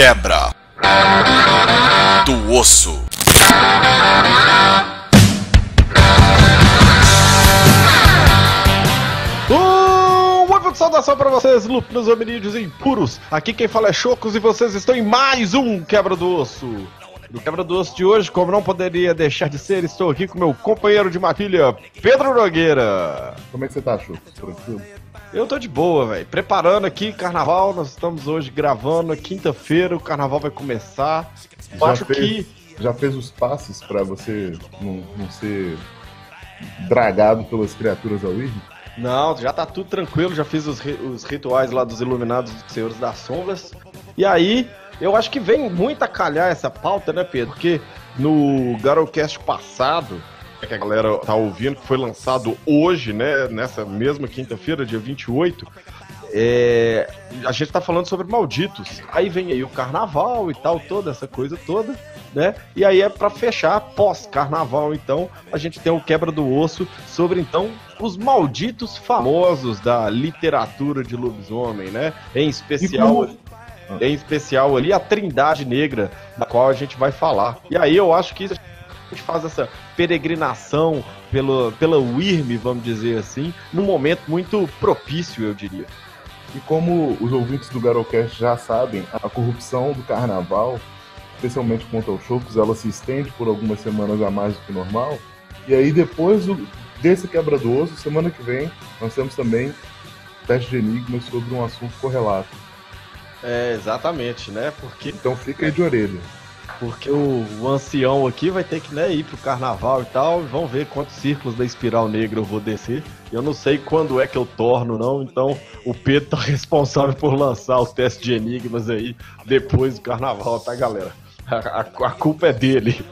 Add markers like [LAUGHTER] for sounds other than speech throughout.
Quebra do osso. Saudação para vocês, lupinos hominídeos impuros. Aqui quem fala é Chocos e vocês estão em mais um Quebra do Osso. No Quebra do Osso de hoje, como não poderia deixar de ser, estou aqui com meu companheiro de matilha, Pedro Nogueira. Como é que você tá, Chocos? Tranquilo? Eu tô de boa, velho. Preparando aqui carnaval, nós estamos hoje gravando, quinta-feira, o carnaval vai começar. Já acho fez, que. Já fez os passos para você não, não, ser dragado pelas criaturas ao ir? Não, já tá tudo tranquilo, já fiz os, os rituais lá dos Iluminados dos Senhores das Sombras. E aí, eu acho que vem muito a calhar essa pauta, né, Pedro? Porque no Garocast passado, que a galera tá ouvindo, que foi lançado hoje, né, nessa mesma quinta-feira, dia 28, é, a gente tá falando sobre malditos. Aí vem aí o carnaval e tal, toda essa coisa toda, né? E aí é para fechar pós-carnaval, então, a gente tem o quebra do osso sobre então os malditos famosos da literatura de lobisomem, né? Em especial em especial ali a Trindade Negra, da qual a gente vai falar. E aí eu acho que faz essa peregrinação pelo, pela Wyrm, vamos dizer assim, num momento muito propício, eu diria. E como os ouvintes do Garocast já sabem, a corrupção do carnaval, especialmente contra os chocos, ela se estende por algumas semanas a mais do que normal. E aí depois do, desse quebra do osso, semana que vem, nós temos também teste de enigmas sobre um assunto correlato. É, exatamente, né? Porque... Então fica aí de orelha. Porque o, o, ancião aqui vai ter que né, ir pro carnaval e tal. Vamos ver quantos círculos da espiral negra eu vou descer. Eu não sei quando é que eu torno, não. Então o Pedro tá [LAUGHS] responsável por lançar o teste de enigmas aí depois do carnaval, tá, galera? A, a, a culpa é dele.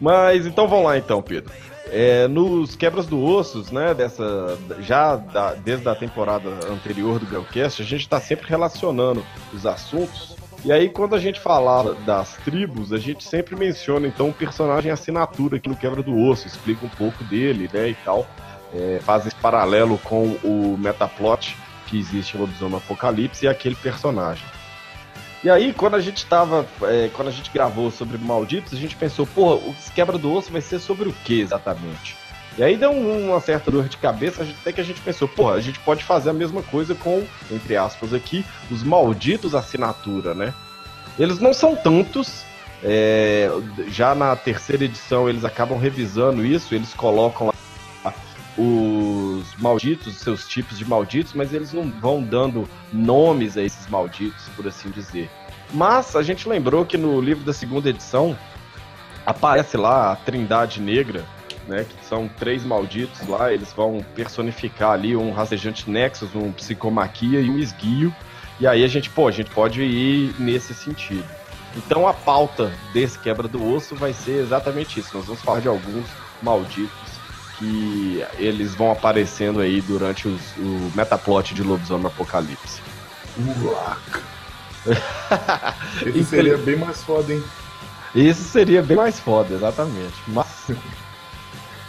Mas então vamos lá, então, Pedro. É, nos quebras do ossos, né, dessa já da, desde a temporada anterior do Galcast, a gente está sempre relacionando os assuntos e aí, quando a gente fala das tribos, a gente sempre menciona, então, um personagem assinatura aqui no Quebra do Osso, explica um pouco dele, né, e tal. É, faz esse paralelo com o metaplot que existe no Lobisomem Apocalipse e aquele personagem. E aí, quando a gente tava. É, quando a gente gravou sobre Malditos, a gente pensou, porra, o Quebra do Osso vai ser sobre o que exatamente? E aí deu uma certa dor de cabeça, até que a gente pensou, porra, a gente pode fazer a mesma coisa com, entre aspas aqui, os malditos assinatura, né? Eles não são tantos, é, já na terceira edição eles acabam revisando isso, eles colocam lá os malditos, seus tipos de malditos, mas eles não vão dando nomes a esses malditos, por assim dizer. Mas a gente lembrou que no livro da segunda edição aparece lá a Trindade Negra, né? Que são três malditos lá, eles vão personificar ali um rastejante Nexus, um psicomaquia e um esguio. E aí a gente, pô, a gente pode ir nesse sentido. Então a pauta desse quebra do osso vai ser exatamente isso. Nós vamos falar de alguns malditos que eles vão aparecendo aí durante os, o metaplot de Lobisomem Apocalipse. Uac. [LAUGHS] Esse seria bem mais foda, hein? Isso seria bem mais foda, exatamente. Mas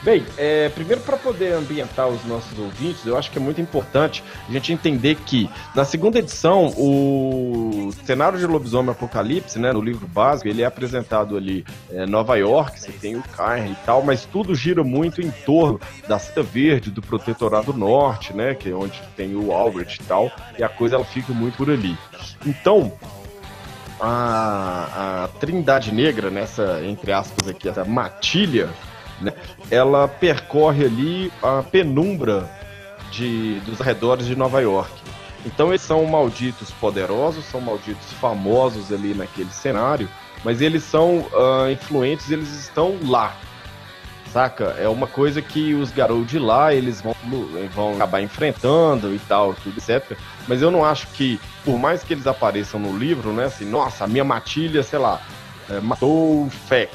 Bem, é, primeiro para poder ambientar os nossos ouvintes, eu acho que é muito importante a gente entender que na segunda edição o cenário de lobisomem apocalipse, né, no livro básico, ele é apresentado ali é, Nova York, você tem o Cairn e tal, mas tudo gira muito em torno da Cita Verde, do Protetorado Norte, né, que é onde tem o Albert e tal, e a coisa ela fica muito por ali. Então, a, a Trindade Negra, nessa, entre aspas aqui, essa matilha né? Ela percorre ali a penumbra de, dos arredores de Nova York. Então eles são malditos poderosos, são malditos famosos ali naquele cenário, mas eles são uh, influentes, eles estão lá, saca? É uma coisa que os garotos de lá, eles vão, vão acabar enfrentando e tal, tudo etc. Mas eu não acho que, por mais que eles apareçam no livro, né, assim, nossa, a minha matilha, sei lá, é, matou o Feck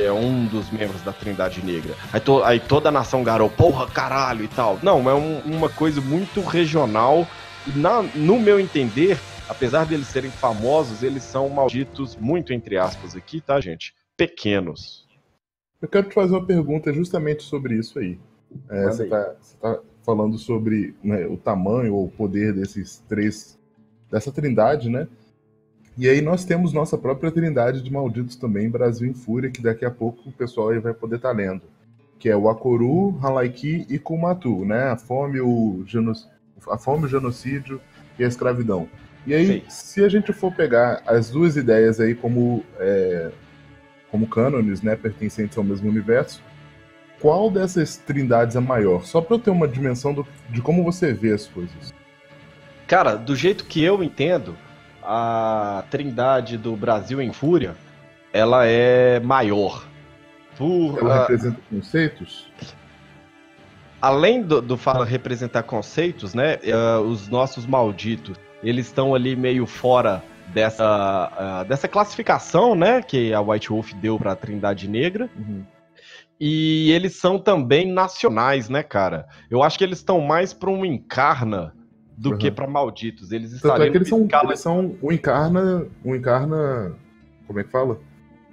é um dos membros da Trindade Negra. Aí, to, aí toda a nação garou, porra, caralho e tal. Não, é um, uma coisa muito regional. Na, no meu entender, apesar deles serem famosos, eles são malditos, muito entre aspas aqui, tá, gente? Pequenos. Eu quero te fazer uma pergunta justamente sobre isso aí. É, você está tá falando sobre né, o tamanho ou o poder desses três, dessa trindade, né? E aí nós temos nossa própria trindade de malditos também, Brasil em Fúria, que daqui a pouco o pessoal aí vai poder estar tá lendo. Que é o Akoru, Halaiki e Kumatu, né? A fome, o, genoc... a fome, o genocídio e a escravidão. E aí, Sim. se a gente for pegar as duas ideias aí como, é, como cânones, né, pertencentes ao mesmo universo, qual dessas trindades é maior? Só para eu ter uma dimensão do, de como você vê as coisas. Cara, do jeito que eu entendo, a trindade do Brasil em Fúria, ela é maior. Por, ela uh, representa conceitos? Além do, do fala representar conceitos, né? Uh, os nossos malditos, eles estão ali meio fora dessa, uh, dessa classificação, né? Que a White Wolf deu para a Trindade Negra. Uhum. E eles são também nacionais, né, cara? Eu acho que eles estão mais para um encarna do uhum. que para malditos. Eles estariam é que eles são, escala... eles são o encarna, o encarna, como é que fala?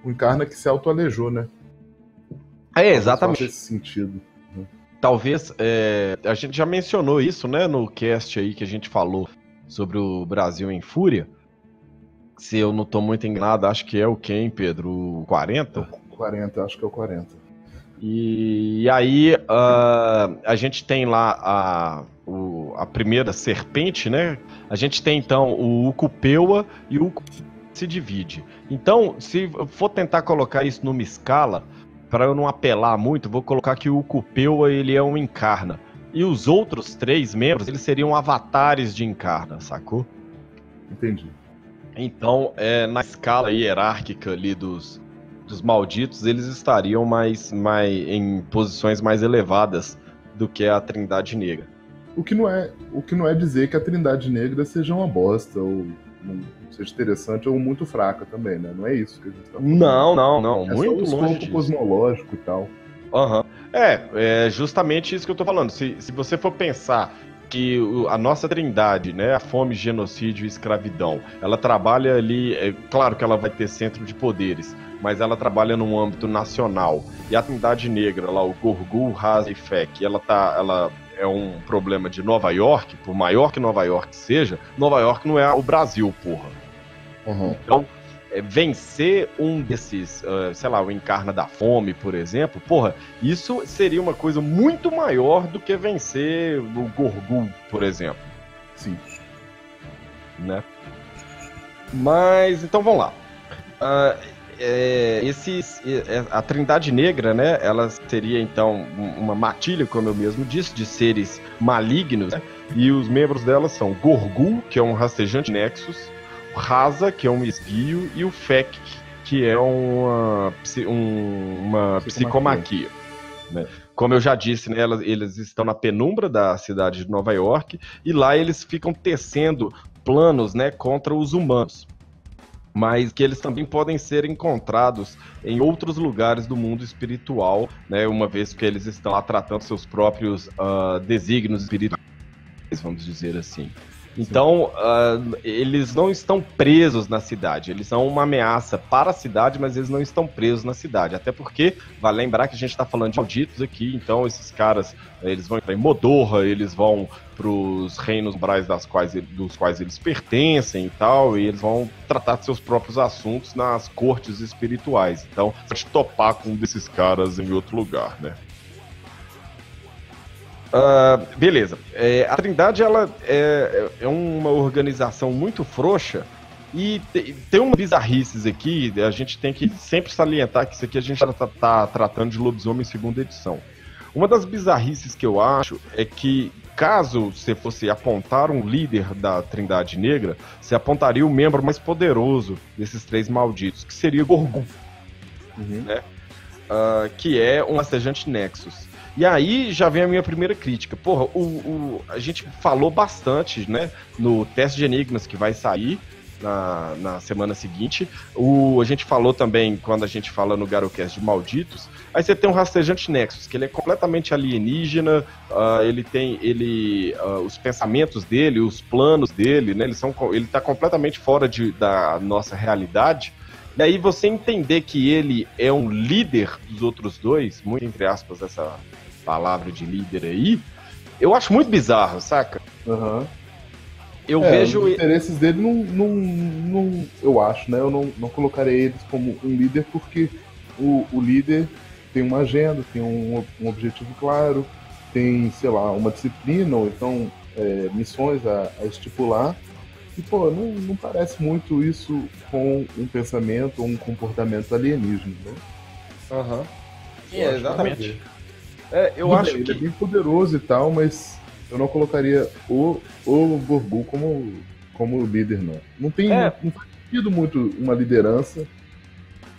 O encarna que se autoalejou, né? É, exatamente. Faz esse sentido. Uhum. Talvez, é, a gente já mencionou isso, né, no cast aí que a gente falou sobre o Brasil em Fúria. Se eu não estou muito enganado, acho que é o quem, Pedro? O 40? 40, acho que é o 40. E, e aí uh, a gente tem lá a, o, a primeira serpente, né? A gente tem então o Ucupeua e o se divide. Então, se for tentar colocar isso numa escala, para eu não apelar muito, vou colocar que o Ucupeua ele é um encarna. E os outros três membros, eles seriam avatares de encarna, sacou? Entendi. Então, é, na escala hierárquica ali dos, dos malditos, eles estariam mais, mais em posições mais elevadas do que a Trindade Negra. O que não é, o que não é dizer que a Trindade Negra seja uma bosta ou não seja interessante ou muito fraca também, né? Não é isso que a gente tá falando. Não, não, não, é muito só o longe cosmológico e tal. Uhum. É, é justamente isso que eu tô falando. Se, se você for pensar que a nossa trindade, né, a fome, genocídio e escravidão, ela trabalha ali, é claro que ela vai ter centro de poderes, mas ela trabalha num âmbito nacional. E a Trindade Negra, lá, o Gorgul, Haza e Fek, ela tá, ela é um problema de Nova York, por maior que Nova York seja, Nova York não é o Brasil, porra. Uhum. Então, é, vencer um desses, uh, sei lá, o Encarna da Fome, por exemplo, porra, isso seria uma coisa muito maior do que vencer o Gorgul, por exemplo. Sim. Né? Mas, então vamos lá. Uh, é, esses, é, a Trindade Negra, né? Ela seria então uma matilha, como eu mesmo disse, de seres malignos. Né? E os membros dela são Gorgul, que é um rastejante Nexus, Raza, que é um esguio, e o Fek, que é uma, um, uma psicomaquia. Né? Como eu já disse, né, elas, eles estão na penumbra da cidade de Nova York e lá eles ficam tecendo planos né, contra os humanos mas que eles também podem ser encontrados em outros lugares do mundo espiritual, né, uma vez que eles estão lá tratando seus próprios uh, desígnios espirituais, vamos dizer assim. Então, uh, eles não estão presos na cidade. Eles são uma ameaça para a cidade, mas eles não estão presos na cidade. Até porque, vale lembrar que a gente está falando de malditos aqui, então esses caras, eles vão entrar em Modorra, eles vão para os reinos brais das quais, dos quais eles pertencem e tal, e eles vão tratar de seus próprios assuntos nas cortes espirituais. Então, pode topar com um desses caras em outro lugar, né? Uh, beleza. É, a Trindade ela é, é, uma organização muito frouxa e tem uma bizarrices aqui. A gente tem que sempre salientar que isso aqui a gente está tá tratando de lobisomem segunda edição. Uma das bizarrices que eu acho é que caso você fosse apontar um líder da Trindade Negra, você apontaria o membro mais poderoso desses três malditos, que seria Gorgon, uhum. né? Uh, que é um assejante Nexus. E aí já vem a minha primeira crítica. Porra, o, o, a gente falou bastante, né, no teste de enigmas que vai sair na, na semana seguinte. O, a gente falou também, quando a gente fala no Garocast de Malditos, aí você tem um rastejante Nexus, que ele é completamente alienígena, uh, ele tem ele uh, os pensamentos dele, os planos dele, né, eles são, ele está completamente fora de, da nossa realidade. E aí você entender que ele é um líder dos outros dois, muito entre aspas essa palavra de líder aí, eu acho muito bizarro, saca? Uhum. eu é, vejo. Os interesses dele não, não, não. Eu acho, né? Eu não, não colocarei eles como um líder porque o, o líder tem uma agenda, tem um, um objetivo claro, tem, sei lá, uma disciplina, ou então é, missões a, a, estipular. E, pô, não, não parece muito isso com um pensamento ou um comportamento alienígena, né? Aham. Uhum. É, exatamente. É, eu Tudo acho bem, que. Ele é bem poderoso e tal, mas eu não colocaria o, o Gorbu como, como líder, não. Não tem é. não faz sentido muito uma liderança,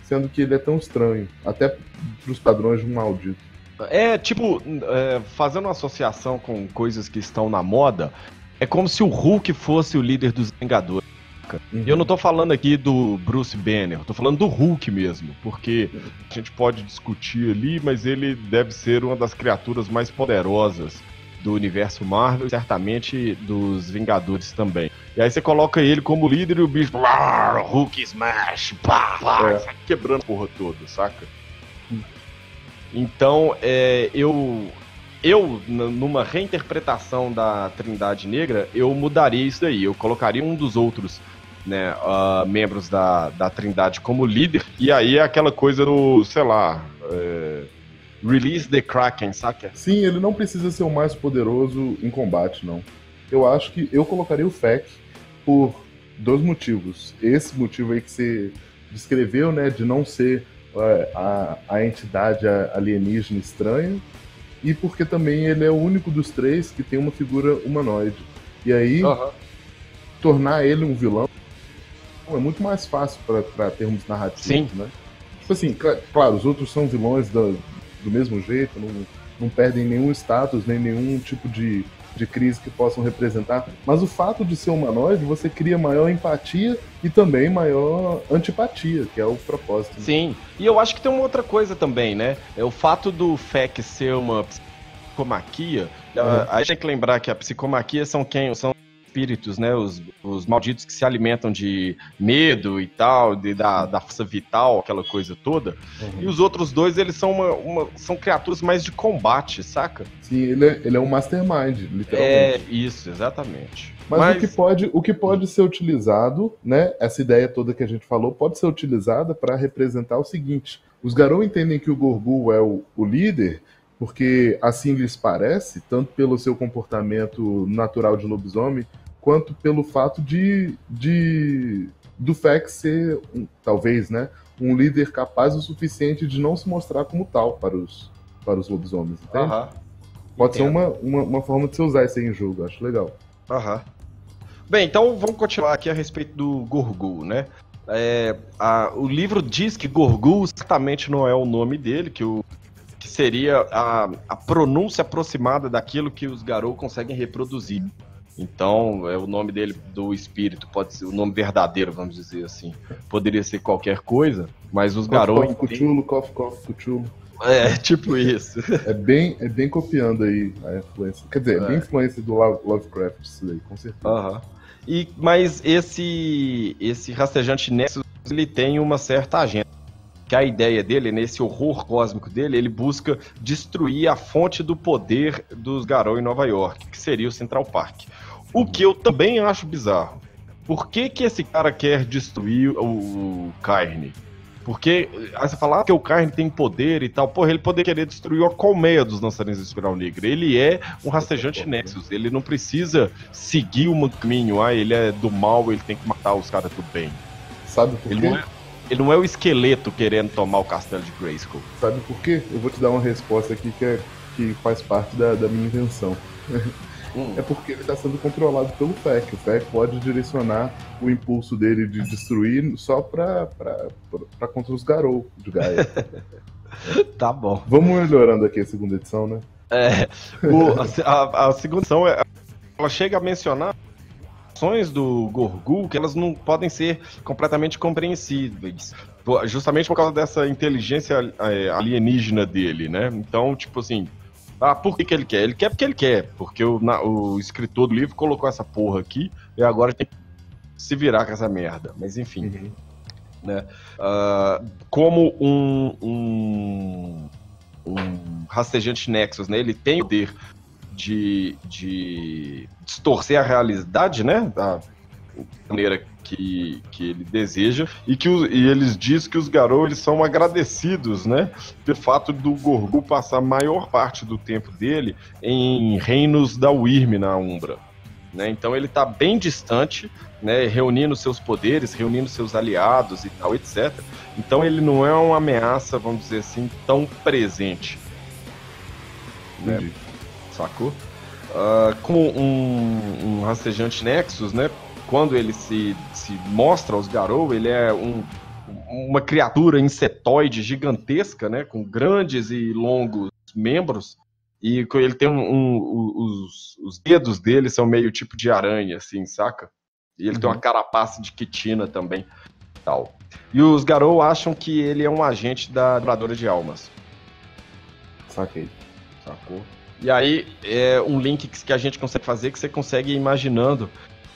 sendo que ele é tão estranho, até pros padrões de um maldito. É, tipo, é, fazendo uma associação com coisas que estão na moda, é como se o Hulk fosse o líder dos Vingadores. Uhum. Eu não tô falando aqui do Bruce Banner, tô falando do Hulk mesmo, porque a gente pode discutir ali, mas ele deve ser uma das criaturas mais poderosas do universo Marvel, certamente dos Vingadores também. E aí você coloca ele como líder e o bicho, Hulk Smash, pá, pá, é. quebrando a porra toda, saca? Então, é, eu, eu, numa reinterpretação da Trindade Negra, eu mudaria isso daí. Eu colocaria um dos outros né, uh, membros da, da Trindade como líder, e aí é aquela coisa do, sei lá. É, Release the Kraken, saca? Sim, ele não precisa ser o mais poderoso em combate, não. Eu acho que eu colocaria o Fek por dois motivos. Esse motivo aí que você descreveu, né, de não ser é, a, a entidade alienígena estranha, e porque também ele é o único dos três que tem uma figura humanoide. E aí, uhum. tornar ele um vilão é muito mais fácil para termos narrativos, Sim. né? Tipo assim, claro, os outros são vilões da, do mesmo jeito, não, não perdem nenhum status, nem nenhum tipo de, de crise que possam representar. Mas o fato de ser humanoide, você cria maior empatia e também maior antipatia, que é o propósito. Né? Sim, e eu acho que tem uma outra coisa também, né? É o fato do FEC ser uma psicomaquia. Uhum. A gente tem que lembrar que a psicomaquia são quem? São espíritos, né? Os, os malditos que se alimentam de medo e tal, de, da, da força vital, aquela coisa toda. Uhum. E os outros dois, eles são, uma, uma, são criaturas mais de combate, saca? Sim, ele é, ele é um mastermind, literalmente. É, isso, exatamente. Mas, Mas, O, que pode, o que pode ser utilizado, né? Essa ideia toda que a gente falou, pode ser utilizada para representar o seguinte: os Garou entendem que o Gorgul é o, o líder, porque assim lhes parece, tanto pelo seu comportamento natural de lobisomem, quanto pelo fato de, de do Fex ser, um, talvez, né, um líder capaz o suficiente de não se mostrar como tal para os, para os lobisomens, entende? Pode Entendo. ser uma, uma, uma, forma de se usar isso aí em jogo, acho legal. Aham. Bem, então vamos continuar aqui a respeito do Gorgul, né? É, a, o livro diz que Gorgul certamente não é o nome dele, que, o, que seria a, a pronúncia aproximada daquilo que os Garou conseguem reproduzir. Então, é o nome dele do espírito, pode ser o nome verdadeiro, vamos dizer assim. Poderia ser qualquer coisa, mas os garotos. Cuchulo, Cof, Cof, Cuchulo. É, [LAUGHS] tipo isso. É bem, é bem copiando aí a influência. Quer dizer, é, é bem influência do Lovecraft, isso aí, com certeza. Uhum. E, mas esse, esse rastejante Nexus, ele tem uma certa agenda que a ideia dele, nesse horror cósmico dele, ele busca destruir a fonte do poder dos Garou em Nova York, que seria o Central Park. O que eu também acho bizarro. Por que, que esse cara quer destruir o Carne? Porque aí você fala ah, que o Carne tem poder e tal. Porra, ele poderia querer destruir a colmeia dos dançarinos da Espiral Negra. Ele é um rastejante Nexus. Ele não precisa seguir um caminho. Ah, ele é do mal, ele tem que matar os caras do bem. Sabe por ele quê? Não é, ele não é o esqueleto querendo tomar o castelo de Grayskull. Sabe por quê? Eu vou te dar uma resposta aqui que, é, que faz parte da, da minha invenção. [LAUGHS] Hum. É porque ele está sendo controlado pelo FEC. O FEC pode direcionar o impulso dele de destruir só para contra os Garou de Gaia. [LAUGHS] tá bom. Vamos melhorando aqui a segunda edição, né? É. O, a, a, segunda edição, é, ela chega a mencionar ações do Gorgul que elas não podem ser completamente compreensíveis. Justamente por causa dessa inteligência é, alienígena dele, né? Então, tipo assim, ah, por que, que ele quer? Ele quer porque ele quer, porque o, na, o escritor do livro colocou essa porra aqui e agora tem que se virar com essa merda. Mas enfim. Uhum. Né? Uh, como um, um, um rastejante Nexus, né? Ele tem o poder de, de distorcer a realidade, né? Maneira que, que ele deseja e que os, e eles dizem que os Garou eles são agradecidos, né, pelo fato do Gorgu passar a maior parte do tempo dele em reinos da Wyrm na Umbra. Né? Então ele está bem distante, né, reunindo seus poderes, reunindo seus aliados e tal, etc. Então ele não é uma ameaça, vamos dizer assim, tão presente. Né? Sacou? Uh, com um, um rastejante Nexus, né? Quando ele se, se mostra aos Garou, ele é um, uma criatura insetoide gigantesca, né? Com grandes e longos membros. E ele tem um, um, os, os dedos dele são meio tipo de aranha, assim, saca? E ele uhum. tem uma uhum. carapaça de quitina também. tal. E os Garou acham que ele é um agente da Duradora de Almas. Saquei. Sacou? E aí, é um link que a gente consegue fazer que você consegue ir imaginando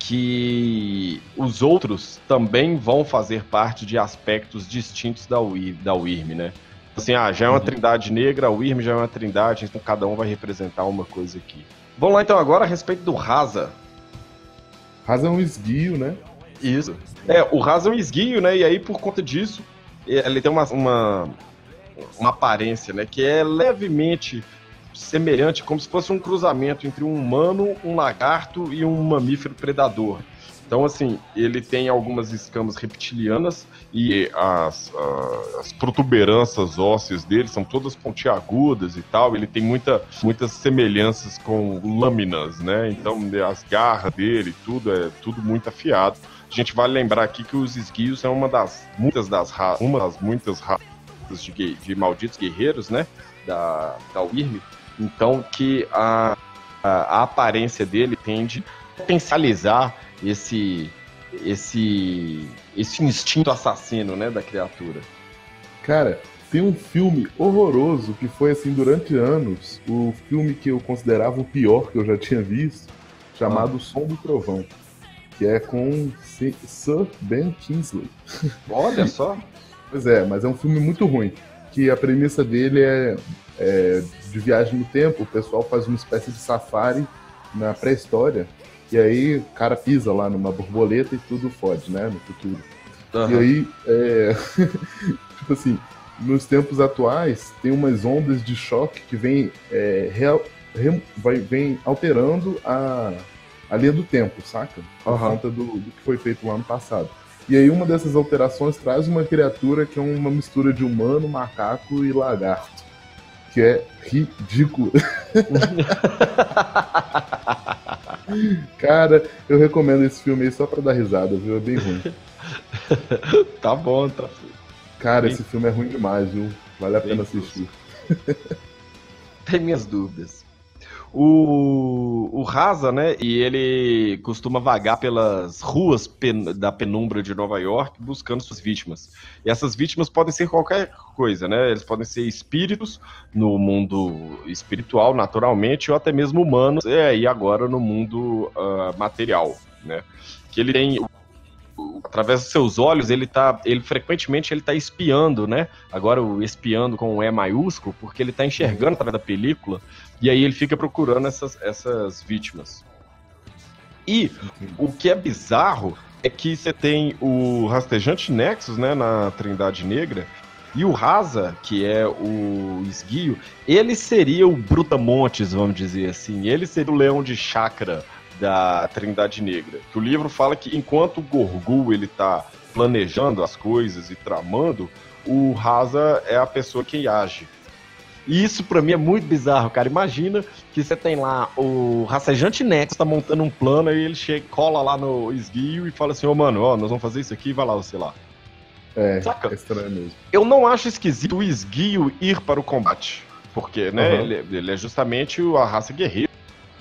que os outros também vão fazer parte de aspectos distintos da, Wyrm, da Wyrm, né? Assim, ah, já é uma uhum. trindade negra, a Wyrm já é uma trindade, então cada um vai representar uma coisa aqui. Vamos lá então agora a respeito do Raza. Raza é um esguio, né? Isso. É, o Raza é um esguio, né? E aí, por conta disso, ele tem uma, uma, uma aparência, né? Que é levemente semelhante, como se fosse um cruzamento entre um humano, um lagarto e um mamífero predador. Então, assim, ele tem algumas escamas reptilianas e as, as protuberâncias ósseas dele são todas pontiagudas e tal. Ele tem muita, muitas semelhanças com lâminas, né? Então, as garras dele, tudo é tudo muito afiado. A gente vale lembrar aqui que os esguios são uma das muitas das uma das muitas raças de, de malditos guerreiros, né? Da, da Wyrm. Então, que a, a, a aparência dele tende a potencializar esse esse esse instinto assassino, né, da criatura. Cara, tem um filme horroroso que foi assim durante anos, o filme que eu considerava o pior que eu já tinha visto, chamado ah. Som do Trovão, que é com Sir Ben Kingsley. Olha só. pois é, mas é um filme muito ruim, que a premissa dele é, é de viagem no tempo, o pessoal faz uma espécie de safari na pré-história e aí o cara pisa lá numa borboleta e tudo fode, né? No futuro. Uhum. E aí, é... [LAUGHS] tipo assim, nos tempos atuais, tem umas ondas de choque que vem, é, real, re, vai, vem alterando a, a linha do tempo, saca? Por uhum. conta do, do que foi feito lá no passado. E aí uma dessas alterações traz uma criatura que é uma mistura de humano, macaco e lagarto. Que é ridículo. [LAUGHS] Cara, eu recomendo esse filme aí só pra dar risada, viu? É bem ruim. [LAUGHS] tá bom, tá. Cara, esse filme é ruim demais, viu? Vale a bem pena assistir. Tem minhas dúvidas. O, o Raza, né? E ele costuma vagar pelas ruas pen, da penumbra de Nova York buscando suas vítimas. E essas vítimas podem ser qualquer coisa, né? Eles podem ser espíritos no mundo espiritual, naturalmente, ou até mesmo humanos, é, e agora no mundo uh, material, né? Que ele tem através dos seus olhos, ele tá, ele frequentemente ele tá espiando, né? Agora o espiando com o E maiúsculo, porque ele tá enxergando através da película, e aí ele fica procurando essas, essas vítimas. E o que é bizarro é que você tem o rastejante Nexus, né, na Trindade Negra, e o Raza, que é o esguio, ele seria o Brutamontes, vamos dizer assim. Ele seria o leão de chakra da Trindade Negra. Que o livro fala que enquanto o Gorgul ele tá planejando as coisas e tramando, o Raza é a pessoa que age. E isso para mim é muito bizarro, cara. Imagina que você tem lá o rastejante Nexus tá montando um plano e ele chega, cola lá no esguio e fala assim: Ô oh, mano, ó, nós vamos fazer isso aqui, vai lá, sei lá. É, Saca? é estranho mesmo. Eu não acho esquisito o esguio ir para o combate. Porque, né, uhum. ele, ele, é justamente a raça guerreira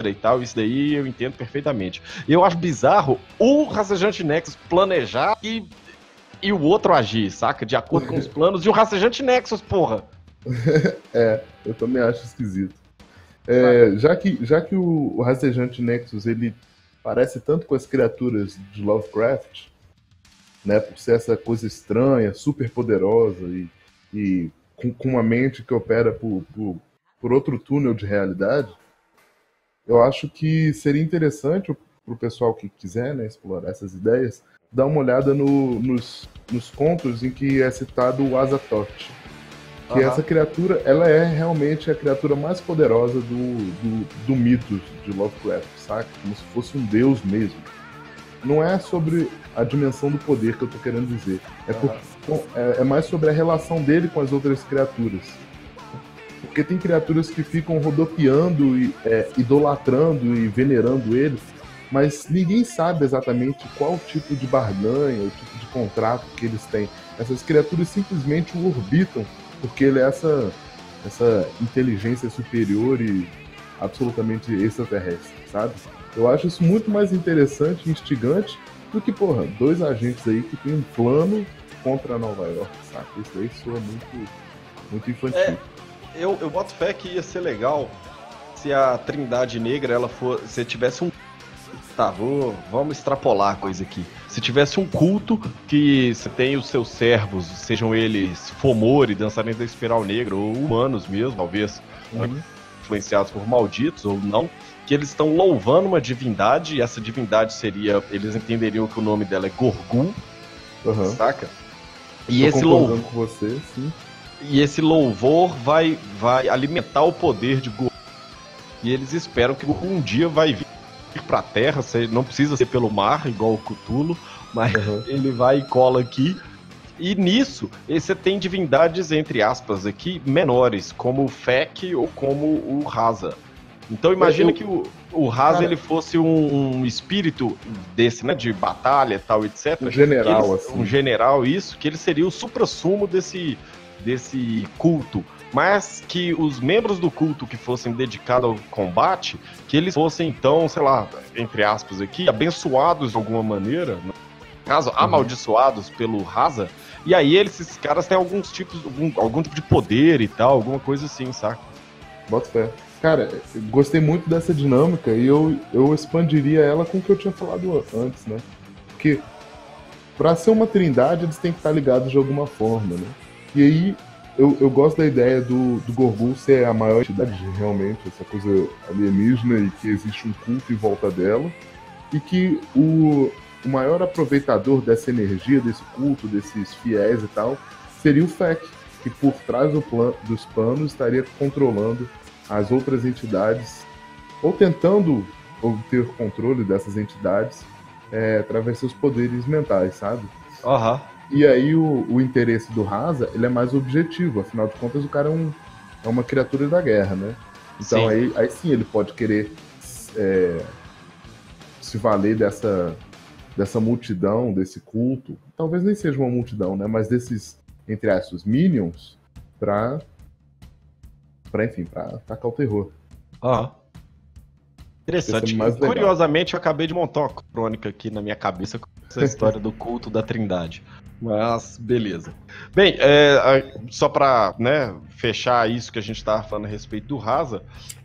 e tal, isso daí eu entendo perfeitamente. Eu acho bizarro o Rastejante Nexus planejar e, e o outro agir, saca? De acordo com os [LAUGHS] planos, e o Rastejante Nexus, porra. [LAUGHS] é, eu também acho esquisito. É, já que, já que o, o Rastejante Nexus ele parece tanto com as criaturas de Lovecraft, né, por ser essa coisa estranha, super poderosa e, e com, com uma mente que opera por, por, por outro túnel de realidade, eu acho que seria interessante para o pessoal que quiser né, explorar essas ideias, dar uma olhada no, nos, nos contos em que é citado o Azathoth. Que uhum. essa criatura, ela é realmente a criatura mais poderosa do, do, do mito de Lovecraft, saca? Como se fosse um deus mesmo. Não é sobre a dimensão do poder que eu tô querendo dizer. É, por, é, é mais sobre a relação dele com as outras criaturas. Porque tem criaturas que ficam rodopiando e é, idolatrando e venerando ele, mas ninguém sabe exatamente qual tipo de barganha, o tipo de contrato que eles têm. Essas criaturas simplesmente o orbitam, porque ele é essa, essa inteligência superior e absolutamente extraterrestre, sabe? Eu acho isso muito mais interessante e instigante do que, porra, dois agentes aí que tem um plano contra Nova York, sabe? Isso aí soa muito, muito infantil. É, eu, eu boto fé que ia ser legal se a Trindade Negra ela for, se tivesse um Tá, vou, vamos extrapolar a coisa aqui. Se tivesse um culto que você tem os seus servos, sejam eles Fomori, dançarinos da espiral negra, ou humanos mesmo, talvez, uhum. influenciados por malditos ou não, que eles estão louvando uma divindade, e essa divindade seria, eles entenderiam que o nome dela é Gorgul, uhum. saca? E esse louvor com você, sim. E esse louvor vai, vai alimentar o poder de Gorgul. E eles esperam que um dia vai vir pra terra, não precisa ser pelo mar, igual o Cthulhu, mas uhum. [LAUGHS] ele vai e cola aqui. E nisso, você tem divindades, entre aspas, aqui, menores, como o Fek ou como o Raza. Então imagina eu, que o, o Raza ele fosse um, um, espírito desse, né, de batalha e tal, etc. Um general, ele, assim. Um general, isso, que ele seria o supra-sumo desse, desse culto mas que os membros do culto que fossem dedicados ao combate, que eles fossem então, sei lá, entre aspas aqui, abençoados de alguma maneira, no caso, uhum. amaldiçoados pelo Raza, e aí eles, esses caras têm alguns tipos, algum, algum tipo de poder e tal, alguma coisa assim, saca? Bota fé. Cara, gostei muito dessa dinâmica e eu, eu expandiria ela com o que eu tinha falado antes, né? Porque para ser uma trindade, eles têm que estar ligados de alguma forma, né? E aí eu, eu gosto da ideia do, do Gorgul ser a maior entidade, realmente, essa coisa alienígena e que existe um culto em volta dela. E que o, o maior aproveitador dessa energia, desse culto, desses fiéis e tal, seria o Fek, que por trás do plan, dos panos estaria controlando as outras entidades, ou tentando obter controle dessas entidades é, através dos seus poderes mentais, sabe? Aham. Uhum. E aí o, o interesse do Rasa, ele é mais objetivo, afinal de contas o cara é, um, é uma criatura da guerra, né? Então sim. Aí, aí sim ele pode querer é, se valer dessa, dessa multidão, desse culto, talvez nem seja uma multidão, né? Mas desses, entre aspas, minions, pra, pra enfim, pra atacar o terror. Ah. Interessante. Curiosamente, eu acabei de montar uma crônica aqui na minha cabeça com essa história do culto da Trindade. Mas, beleza. Bem, é, só para né, fechar isso que a gente estava falando a respeito do Rasa,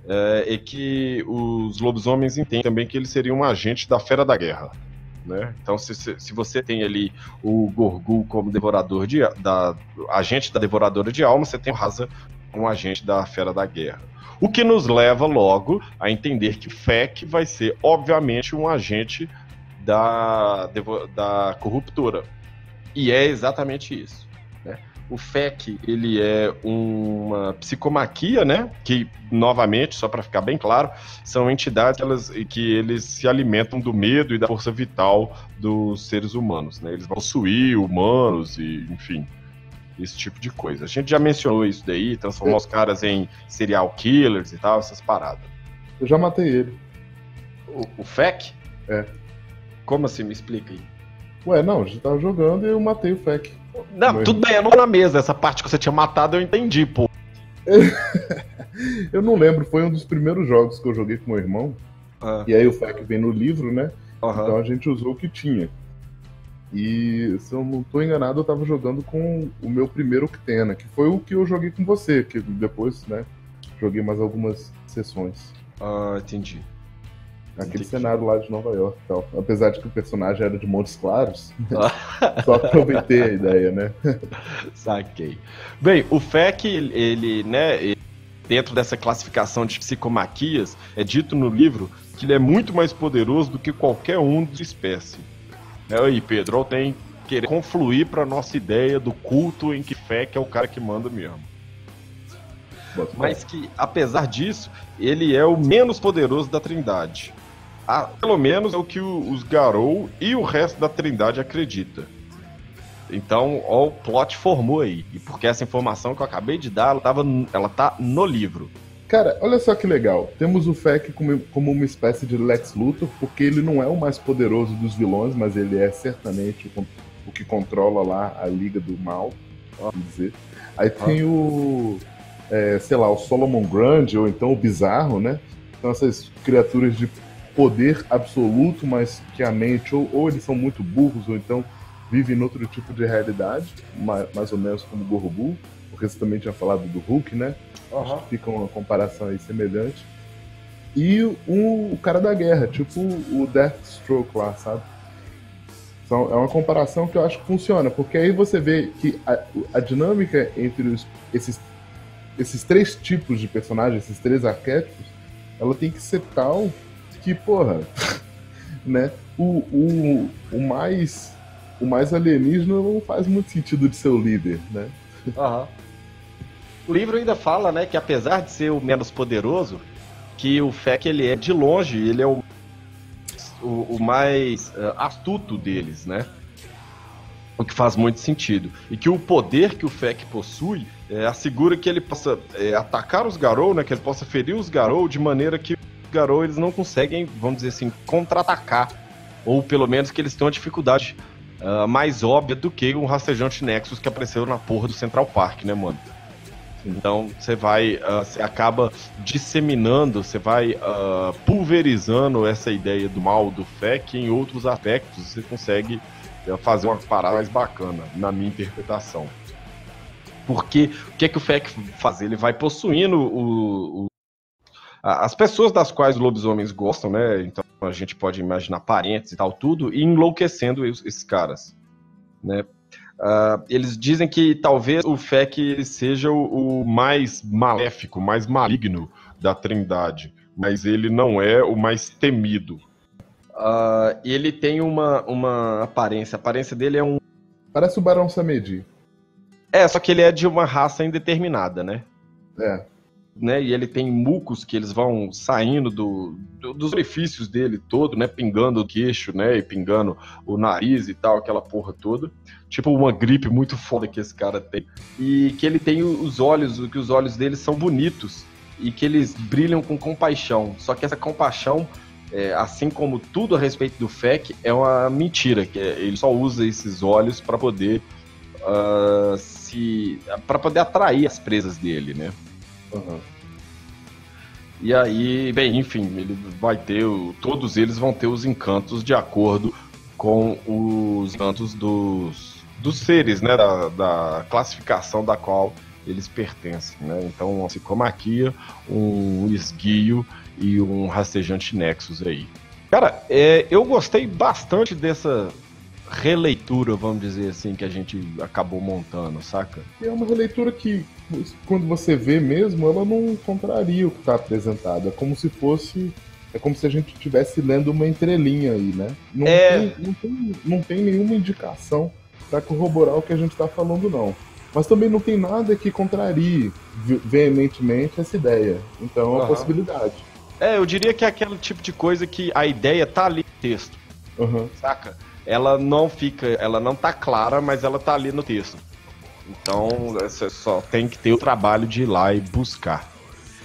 é, é, que os lobisomens entendem também que ele seria um agente da Fera da Guerra. Né? Então, se, se você tem ali o Gorgul como devorador de, da, agente da devoradora de alma, você tem o Rasa como agente da Fera da Guerra. O que nos leva logo a entender que Fek vai ser, obviamente, um agente da, da corruptora e é exatamente isso. Né? O FEC, ele é uma psicomaquia, né? Que, novamente, só para ficar bem claro, são entidades elas, que eles se alimentam do medo e da força vital dos seres humanos, né? Eles vão possuir humanos e, enfim, esse tipo de coisa. A gente já mencionou isso daí, transformar os caras em serial killers e tal, essas paradas. Eu já matei ele. O, o FEC? É. Como assim? Me explica aí. Ué, não, a gente tava jogando e eu matei o Fek. Não, Mas... tudo bem, eu não na mesa. Essa parte que você tinha matado eu entendi, pô. [LAUGHS] eu não lembro, foi um dos primeiros jogos que eu joguei com meu irmão. Ah. E aí o Fek vem no livro, né? Uhum. Então a gente usou o que tinha. E se eu não tô enganado, eu tava jogando com o meu primeiro Octena, que foi o que eu joguei com você, que depois, né, joguei mais algumas sessões. Ah, entendi. Aquele Entendi. cenário lá de Nova York e tal. Apesar de que o personagem era de Montes Claros, [LAUGHS] só aproveitei a ideia, né? Saquei. Bem, o FEC, ele, né, ele dentro dessa classificação de psicomaquias, é dito no livro que ele é muito mais poderoso do que qualquer um de espécie. É aí, Pedro, tenho querer confluir para nossa ideia do culto em que que é o cara que manda mesmo. Mas que, apesar disso, ele é o menos poderoso da Trindade. Ah, pelo menos é o que os Garou e o resto da Trindade acredita. Então, ó, o plot formou aí. E porque essa informação que eu acabei de dar, ela, tava, ela tá no livro. Cara, olha só que legal. Temos o Feck como, como uma espécie de Lex Luthor, porque ele não é o mais poderoso dos vilões, mas ele é certamente o, o que controla lá a Liga do Mal, vamos dizer. Aí tem o, é, sei lá, o Solomon Grande, ou então o Bizarro, né? São essas criaturas de poder absoluto, mas que a mente, ou, ou eles são muito burros, ou então vivem em outro tipo de realidade, mais, mais ou menos como o Gorbu, porque você também tinha falado do Hulk, né? Uhum. Acho que fica uma comparação aí semelhante. E o, o cara da guerra, tipo o Deathstroke lá, sabe? Então, é uma comparação que eu acho que funciona, porque aí você vê que a, a dinâmica entre os, esses, esses três tipos de personagens, esses três arquétipos, ela tem que ser tal que, porra, [LAUGHS] né? O, o, o mais o mais alienígena não faz muito sentido de ser o líder, né? Uhum. O livro ainda fala, né, que apesar de ser o menos poderoso, que o Feck ele é de longe, ele é o, o, o mais uh, astuto deles, né? O que faz muito sentido. E que o poder que o Feck possui é, assegura que ele possa é, atacar os Garou, né? Que ele possa ferir os Garou de maneira que Garou eles não conseguem, vamos dizer assim, contra-atacar. Ou pelo menos que eles tenham uma dificuldade uh, mais óbvia do que um rastejante Nexus que apareceu na porra do Central Park, né, mano? Então você vai, uh, você acaba disseminando, você vai uh, pulverizando essa ideia do mal do FEC em outros aspectos. Você consegue uh, fazer uma parada mais bacana, na minha interpretação. Porque o que é que o FEC faz? Ele vai possuindo o, as pessoas das quais os lobisomens gostam, né? Então a gente pode imaginar parentes e tal, tudo, e enlouquecendo esses caras, né? Uh, eles dizem que talvez o FEC seja o, o, mais maléfico, mais maligno da Trindade, mas ele não é o mais temido. Uh, ele tem uma, uma aparência, a aparência dele é um. Parece o Barão Samedi. É, só que ele é de uma raça indeterminada, né? É né? E ele tem mucos que eles vão saindo do, do, dos orifícios dele todo, né? Pingando o queixo, né? E pingando o nariz e tal, aquela porra toda. Tipo uma gripe muito foda que esse cara tem. E que ele tem os olhos, que os olhos dele são bonitos e que eles brilham com compaixão. Só que essa compaixão, é, assim como tudo a respeito do FEC, é uma mentira. Que é, ele só usa esses olhos para poder uh, se, para poder atrair as presas dele, né? Uhum. E aí, bem, enfim, ele vai ter. Todos eles vão ter os encantos de acordo com os encantos dos, dos seres, né? Da, da classificação da qual eles pertencem, né? Então, uma psicomaquia, um esguio e um rastejante Nexus aí. Cara, é, eu gostei bastante dessa releitura, vamos dizer assim, que a gente acabou montando, saca? É uma releitura que quando você vê mesmo, ela não contraria o que está apresentado. É como se fosse. É como se a gente estivesse lendo uma entrelinha aí, né? Não, é... tem, não, tem, não tem nenhuma indicação para corroborar o que a gente está falando, não. Mas também não tem nada que contrarie veementemente essa ideia. Então é uma uhum. possibilidade. É, eu diria que é aquele tipo de coisa que a ideia tá ali no texto. Uhum. Saca? Ela não fica, ela não tá clara, mas ela tá ali no texto. Então, você só tem que ter o trabalho de ir lá e buscar.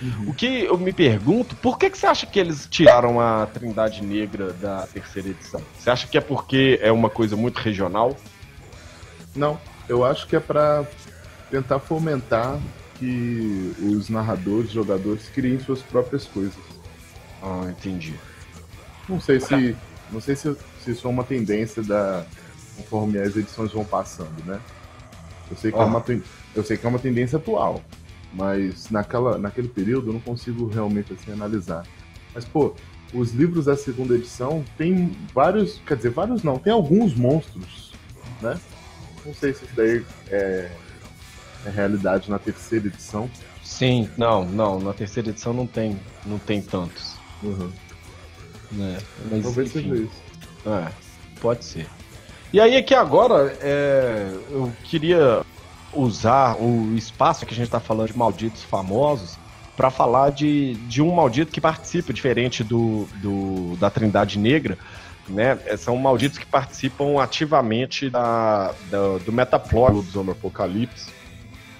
Uhum. O que eu me pergunto, por que, que você acha que eles tiraram a Trindade Negra da terceira edição? Você acha que é porque é uma coisa muito regional? Não, eu acho que é para tentar fomentar que os narradores, jogadores criem suas próprias coisas. Ah, entendi. Não sei se, não sei se, se isso é uma tendência da conforme as edições vão passando, né? Eu sei que, é, uma, eu sei que é uma tendência atual, mas naquela, naquele período eu não consigo realmente assim analisar. Mas, pô, os livros da segunda edição tem vários, quer dizer, vários não, tem alguns monstros, né? Não sei se isso daí é, é realidade na terceira edição. Sim, não, não. Na terceira edição não tem, não tem tantos. Uhum. Né? Mas, Talvez enfim, seja isso. É, pode ser. E aí aqui agora, é, eu queria usar o espaço que a gente está falando de malditos famosos para falar de, de um maldito que participa, diferente do, do da Trindade Negra, né? São malditos que participam ativamente da, da do metaplot do Apocalipse.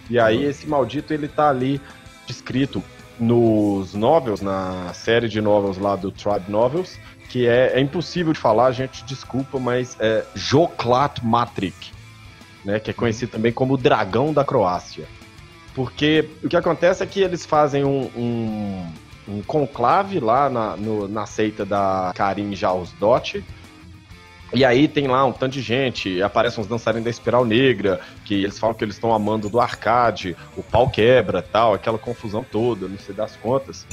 E aí esse maldito ele tá ali descrito nos novels, na série de novels lá do Tribe Novels, que é, é impossível de falar, gente, desculpa, mas é Joklat Matrik, né, que é conhecido também como o Dragão da Croácia. Porque o que acontece é que eles fazem um, um, um conclave lá na, no, na seita da Karim Jausdot, e aí tem lá um tanto de gente, aparecem uns dançarinos da Espiral Negra, que eles falam que eles estão amando do arcade, o pau quebra tal, aquela confusão toda, não sei das contas.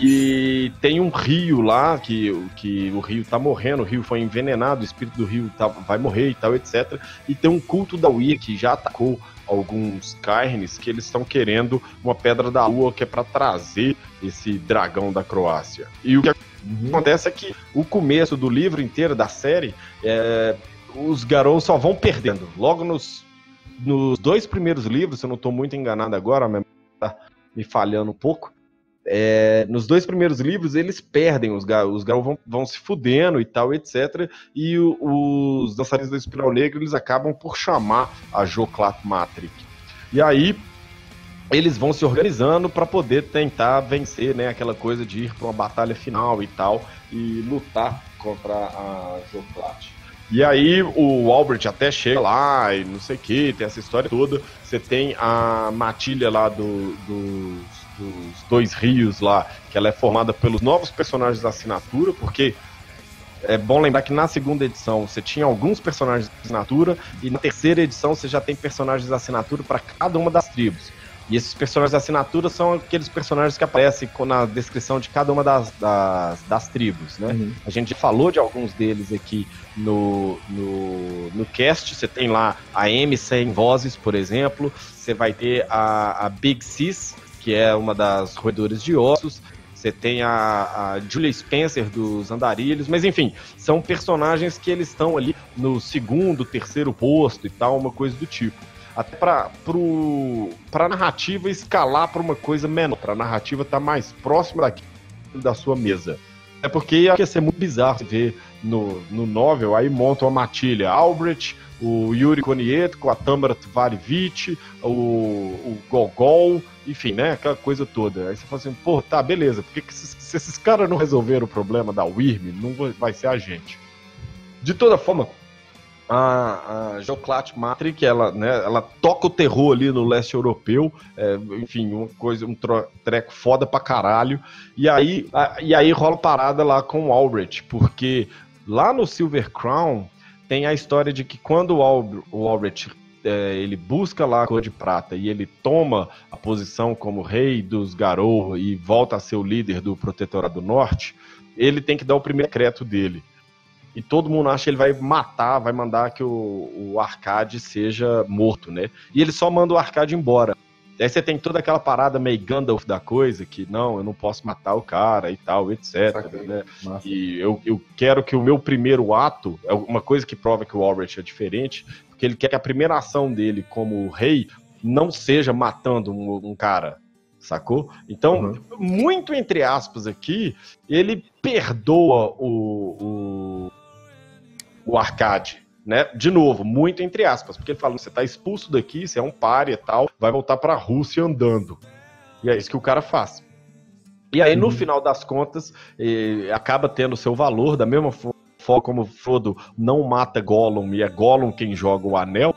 E tem um rio lá, que, que o rio tá morrendo, o rio foi envenenado, o espírito do rio tá, vai morrer e tal, etc. E tem um culto da Wia que já atacou alguns carnes que eles estão querendo uma pedra da lua que é para trazer esse dragão da Croácia. E o que Uhum. acontece é que o começo do livro inteiro, da série, é, os garotos só vão perdendo. Logo nos, nos dois primeiros livros, se eu não estou muito enganado agora, a memória tá me falhando um pouco. É, nos dois primeiros livros eles perdem, os, ga os garotos vão, vão se fudendo e tal, etc. E o- os dançarinos da Espiral Negra eles acabam por chamar a Joklat Matrik. E aí eles vão se organizando para poder tentar vencer, né, aquela coisa de ir para uma batalha final e tal e lutar contra a Joklat. E aí o Albert até chega lá e não sei o que, tem essa história toda. Você tem a matilha lá do- dos, dos dois rios lá, que ela é formada pelos novos personagens da assinatura, porque é bom lembrar que na segunda edição você tinha alguns personagens de assinatura e na terceira edição você já tem personagens de assinatura para cada uma das tribos. E esses personagens de assinatura são aqueles personagens que aparecem na descrição de cada uma das, das, das tribos, né? Uhum. A gente já falou de alguns deles aqui no, no, no cast. Você tem lá a M sem vozes, por exemplo. Você vai ter a, a Big Sis, que é uma das roedoras de ossos. Você tem a, a Julia Spencer dos Andarilhos. Mas enfim, são personagens que eles estão ali no segundo, terceiro posto e tal, uma coisa do tipo. Até para a narrativa escalar para uma coisa menor, para a narrativa estar mais próxima daqui da sua mesa. É porque ia ser muito bizarro ver no, no novel, aí montam a matilha Albrecht, o Yuri Konietzko, a Tamara Tvarivich, o, o Gogol, enfim, né, aquela coisa toda. Aí você fala assim, pô, tá, beleza, por que, esses, se esses caras não resolveram o problema da Wyrm, não vai, ser a gente. De toda forma, a, a Joklat Matrik, ela, né, ela toca o terror ali no leste europeu, é, enfim, uma coisa, um treco foda pra caralho. E aí, a- e aí rola parada lá com o Albrecht, porque lá no Silver Crown tem a história de que quando o, Al, o Albrecht é, ele busca lá a cor de prata e ele toma a posição como rei dos Garou e volta a ser o líder do Protetorado do Norte, ele tem que dar o primeiro decreto dele. E todo mundo acha que ele vai matar, vai mandar que o, o Arcade seja morto, né? E ele só manda o Arcade embora. Aí você tem toda aquela parada meio Gandalf da coisa, que não, eu não posso matar o cara e tal, etc. Saquei. Né? E eu, eu quero que o meu primeiro ato, é uma coisa que prova que o Albrecht é diferente, porque ele quer que a primeira ação dele como rei não seja matando um, um cara, sacou? Então, Uhum. muito entre aspas aqui, ele perdoa o, o, o Arcade. Né? De novo, muito entre aspas, porque ele fala: você tá expulso daqui, você é um páreo e tal, vai voltar pra Rússia andando. E é isso que o cara faz. E aí, no Uhum. final das contas, eh, acaba tendo seu valor, da mesma fo- forma como Frodo não mata Gollum e é Gollum quem joga o anel,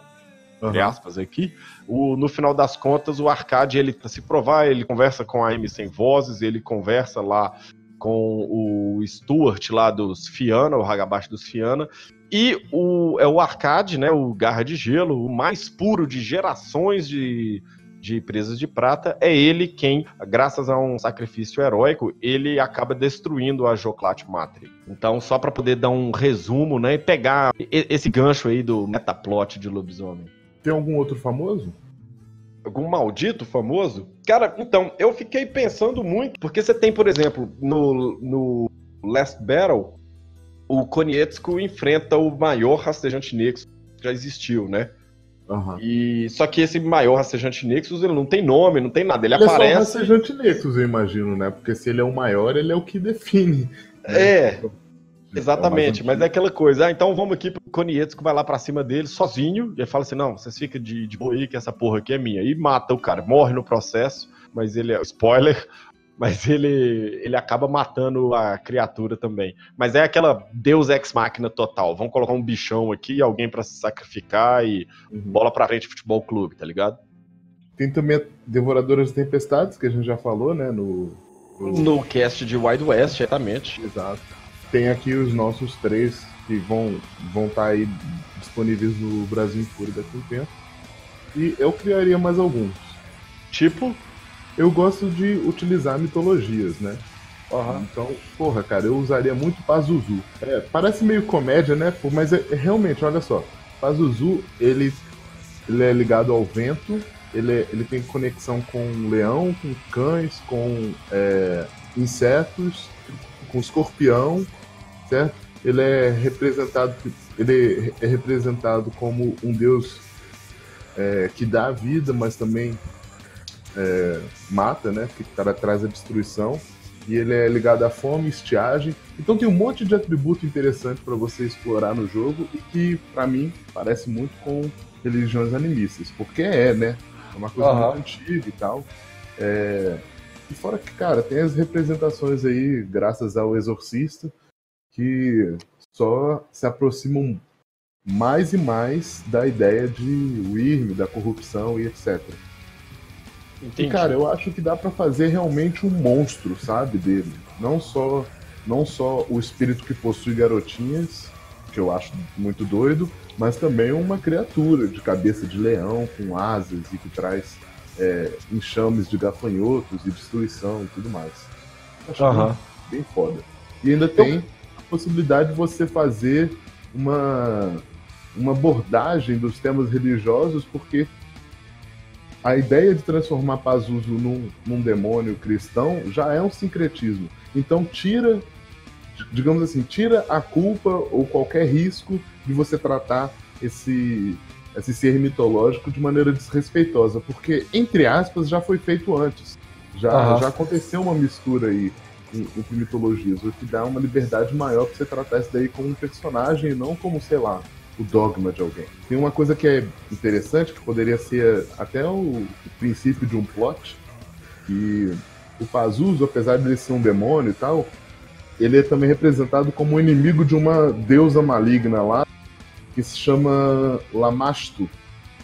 entre Uhum. aspas, aqui. O, no final das contas, o Arcade, ele pra se provar, ele conversa com a M sem vozes, ele conversa lá com o Stuart lá dos Fiana, o Hagabashi dos Fiana, e o, é o Arcade, né, o Garra de Gelo, o mais puro de gerações de, de presas de prata, é ele quem, graças a um sacrifício heróico, ele acaba destruindo a Joklat Matri. Então, só para poder dar um resumo, né, e pegar esse gancho aí do metaplot de lobisomem. Tem algum outro famoso? Algum maldito famoso? Cara, então, eu fiquei pensando muito, porque você tem, por exemplo, no, no Last Battle, o Konietzko enfrenta o maior rastejante Nexus que já existiu, né? Uhum. E só que esse maior rastejante Nexus, ele não tem nome, não tem nada, ele, Ele é só o aparece. rastejante Nexus, eu imagino, né? Porque se ele é o maior, ele é o que define. É, É o Exatamente, mais mas é aquela coisa, ah, então vamos aqui pro Konietzko vai lá pra cima dele sozinho, e ele fala assim, não, vocês ficam de, de boa aí que essa porra aqui é minha. E mata o cara, morre no processo, mas ele é, spoiler, mas ele, ele acaba matando a criatura também. Mas é aquela Deus Ex Máquina total, vamos colocar um bichão aqui, alguém pra se sacrificar e Uhum. bola pra frente futebol clube, tá ligado? Tem também a Devoradoras de Tempestades, que a gente já falou, né? No, no- No cast de Wild West, exatamente. Exato. Tem aqui os nossos três que vão vão estar aí disponíveis no Brasil Fúria daqui a um tempo. E eu criaria mais alguns. Tipo, Eu gosto de utilizar mitologias, né? aham, Então, porra, cara, eu usaria muito Pazuzu. É, parece meio comédia, né? Mas é, é realmente, olha só. Pazuzu, ele, ele é ligado ao vento, ele, é- ele tem conexão com leão, com cães, com é, insetos, com escorpião, certo? Ele é representado, ele é representado como um deus é, que dá vida, mas também é, mata, né? Que traz a destruição e ele é ligado à fome, estiagem. Então tem um monte de atributo interessante para você explorar no jogo e que, para mim, parece muito com religiões animistas, porque é, né? É uma coisa Aham. muito antiga e tal. É, E fora que, cara, tem as representações aí, graças ao Exorcista, que só se aproximam mais e mais da ideia de Wyrm, da corrupção e etc. E, entendi. cara, eu acho que dá pra fazer realmente um monstro, sabe, dele. Não só, não só o espírito que possui garotinhas, que eu acho muito doido, mas também uma criatura de cabeça de leão, com asas e que traz é, enxames de gafanhotos e destruição e tudo mais. Acho bem, bem foda. E ainda tem a possibilidade de você fazer uma, uma abordagem dos temas religiosos, porque a ideia de transformar Pazuzu num, num demônio cristão já é um sincretismo. Então tira, digamos assim, tira a culpa ou qualquer risco de você tratar esse, esse ser mitológico de maneira desrespeitosa, porque, entre aspas, já foi feito antes. Já, já aconteceu uma mistura aí entre mitologias, o que dá uma liberdade maior pra você tratar isso daí como um personagem e não como, sei lá, o dogma de alguém. Tem uma coisa que é interessante, que poderia ser até o, o princípio de um plot, que o Pazuzu, apesar de ele ser um demônio e tal, ele é também representado como inimigo de uma deusa maligna lá, que se chama Lamastu.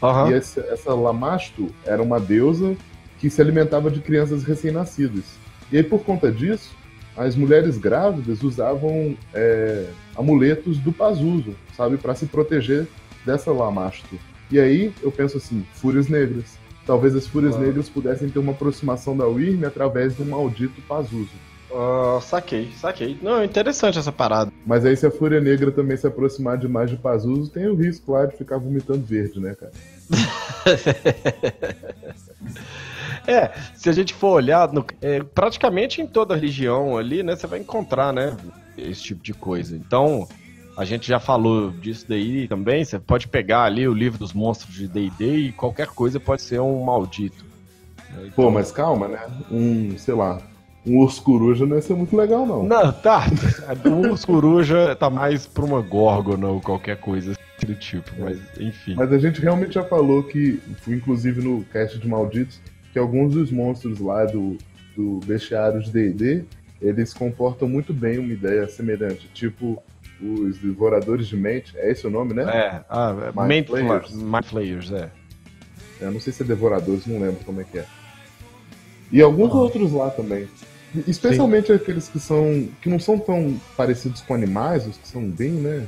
Aham. E essa, essa Lamastu era uma deusa que se alimentava de crianças recém-nascidas. E aí, por conta disso, as mulheres grávidas usavam é, amuletos do Pazuzu, sabe, para se proteger dessa Lamastu. E aí, eu penso assim, Fúrias Negras. Talvez as Fúrias Ah. Negras pudessem ter uma aproximação da Wyrm através do maldito Pazuzu. Ah, saquei, saquei. Não, interessante essa parada. Mas aí, se a Fúria Negra também se aproximar demais de Pazuzu, tem o risco lá de ficar vomitando verde, né, cara? [LAUGHS] É, se a gente for olhar, no- é, praticamente em toda religião ali, né, você vai encontrar, né, esse tipo de coisa. Então, a gente já falou disso daí também, você pode pegar ali o livro dos monstros de D&D e qualquer coisa pode ser um maldito. né? Pô, Então- mas calma, né? Um, sei lá, um urso coruja não ia ser muito legal, não. Não, tá, o [LAUGHS] urso coruja tá mais pra uma górgona ou qualquer coisa do tipo, mas enfim. Mas a gente realmente já falou que, inclusive no cast de Malditos, que alguns dos monstros lá do, do bestiário de D&D, eles comportam muito bem uma ideia semelhante, tipo os Devoradores de Mente, é esse o nome, né? É, ah, Mind Flayers, é. Eu não sei se é Devoradores, não lembro como é que é. E alguns Ah. outros lá também. Especialmente aqueles que são. que não são tão parecidos com animais, os que são bem, né?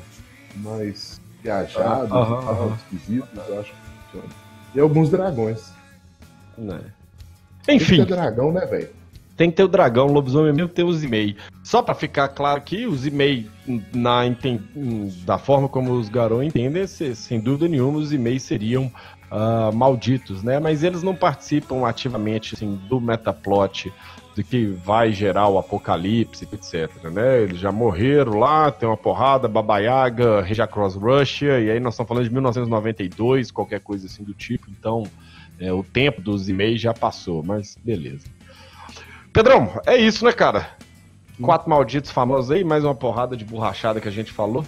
Mais viajados, Ah, aham. esquisitos, eu acho que funciona. E alguns dragões. Né. Tem que Enfim, ter dragão, né, velho? tem que ter o dragão, o lobisomem mesmo tem os e-mail. Só pra ficar claro aqui, os e-mail, na, enten- da forma como os Garou entendem, se- sem dúvida nenhuma, os e-mails seriam uh, malditos, né? Mas eles não participam ativamente assim, do metaplot de que vai gerar o apocalipse, etc. Né? Eles já morreram lá, tem uma porrada, Baba Yaga, Rage Across Russia, e aí nós estamos falando de 1992, qualquer coisa assim do tipo, então é, o tempo dos e-mails já passou, mas beleza. Pedrão, é isso, né, cara? Quatro malditos famosos aí, mais uma porrada de borrachada que a gente falou.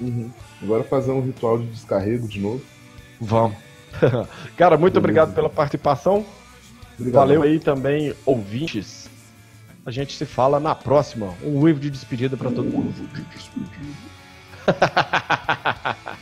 Uhum. Agora fazer um ritual de descarrego de novo. Vamos. [LAUGHS] cara, muito Beleza. obrigado pela participação. Obrigado. Valeu aí também, ouvintes. A gente se fala na próxima. Um wave de despedida para todo mundo. [LAUGHS]